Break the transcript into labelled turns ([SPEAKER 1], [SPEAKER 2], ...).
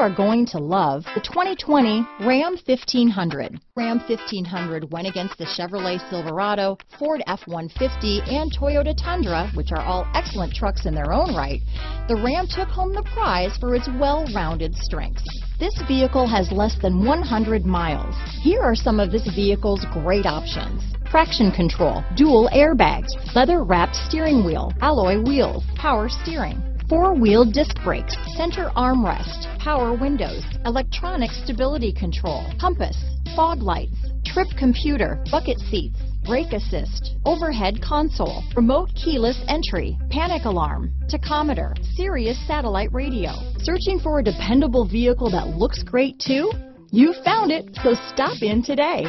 [SPEAKER 1] are going to love the 2020 Ram 1500. Ram 1500 went against the Chevrolet Silverado, Ford F-150, and Toyota Tundra, which are all excellent trucks in their own right. The Ram took home the prize for its well-rounded strengths. This vehicle has less than 100 miles. Here are some of this vehicle's great options traction control, dual airbags, leather wrapped steering wheel, alloy wheels, power steering, four-wheel disc brakes, center armrest, power windows, electronic stability control, compass, fog lights, trip computer, bucket seats, brake assist, overhead console, remote keyless entry, panic alarm, tachometer, Sirius satellite radio. Searching for a dependable vehicle that looks great too? You found it, so stop in today.